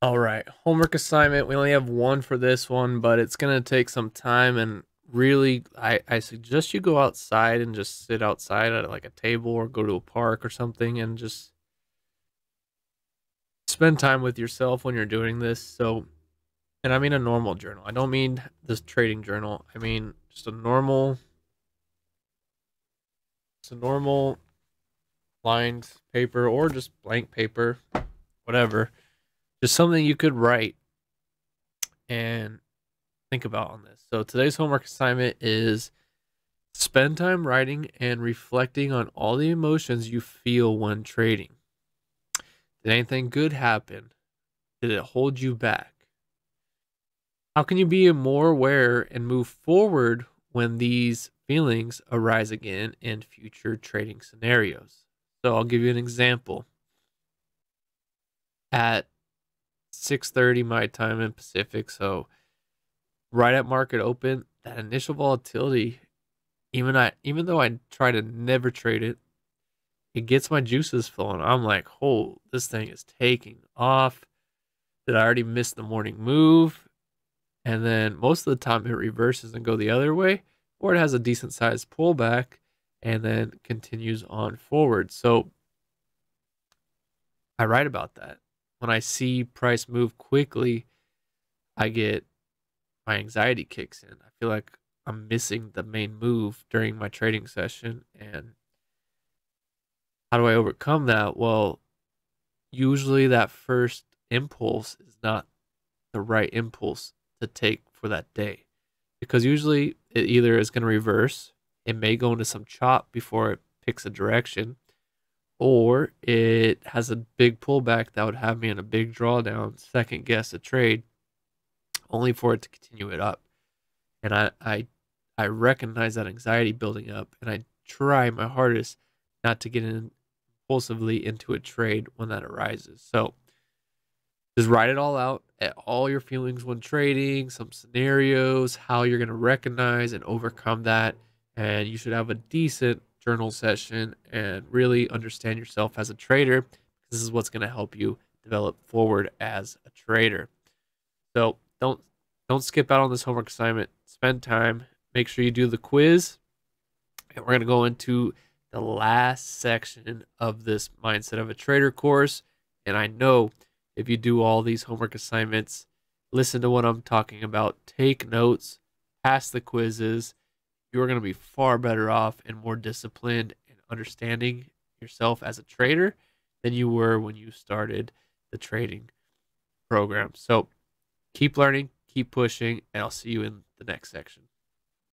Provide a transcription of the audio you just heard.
All right, homework assignment. We only have one for this one, but it's going to take some time. And really, I, I suggest you go outside and just sit outside at like a table or go to a park or something and just spend time with yourself when you're doing this. So, and I mean a normal journal. I don't mean this trading journal. I mean just a normal, it's a normal lined paper or just blank paper, whatever just something you could write and think about on this. So today's homework assignment is spend time writing and reflecting on all the emotions you feel when trading. Did anything good happen? Did it hold you back? How can you be more aware and move forward when these feelings arise again in future trading scenarios? So I'll give you an example. At 6:30 my time in Pacific. So right at market open, that initial volatility, even I even though I try to never trade it, it gets my juices flowing. I'm like, oh, this thing is taking off. Did I already miss the morning move? And then most of the time it reverses and go the other way, or it has a decent sized pullback and then continues on forward. So I write about that when I see price move quickly, I get my anxiety kicks in. I feel like I'm missing the main move during my trading session. And how do I overcome that? Well, usually that first impulse is not the right impulse to take for that day because usually it either is going to reverse, it may go into some chop before it picks a direction, or it has a big pullback that would have me in a big drawdown, second guess a trade, only for it to continue it up. And I, I, I recognize that anxiety building up, and I try my hardest not to get in impulsively into a trade when that arises. So just write it all out at all your feelings when trading, some scenarios, how you're going to recognize and overcome that. And you should have a decent journal session and really understand yourself as a trader. This is what's going to help you develop forward as a trader. So don't don't skip out on this homework assignment. Spend time. Make sure you do the quiz. And we're going to go into the last section of this mindset of a trader course. And I know if you do all these homework assignments, listen to what I'm talking about, take notes, pass the quizzes, you're going to be far better off and more disciplined and understanding yourself as a trader than you were when you started the trading program. So keep learning, keep pushing, and I'll see you in the next section.